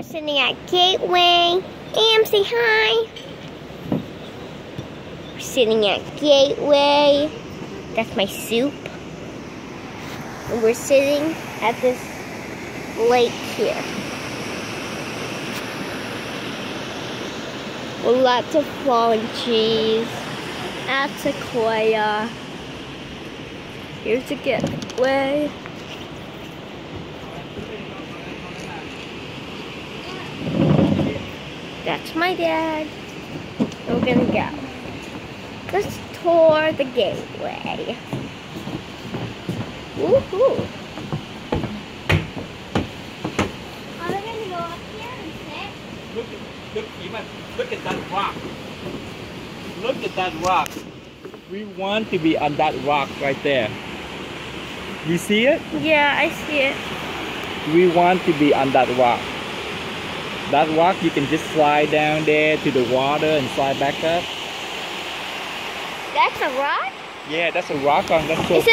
we're sitting at Gateway. Am, say hi. We're sitting at Gateway. That's my soup. And we're sitting at this lake here. With lots of fallen trees. At Sequoia. Here's the Gateway. That's my dad. We're gonna go. Let's tour the gateway. Woohoo! Are we gonna go up here and sit? Look at, look, Iman, look at that rock. Look at that rock. We want to be on that rock right there. You see it? Yeah, I see it. We want to be on that rock. That rock, you can just slide down there to the water and slide back up. That's a rock? Yeah, that's a rock on. that. so Is it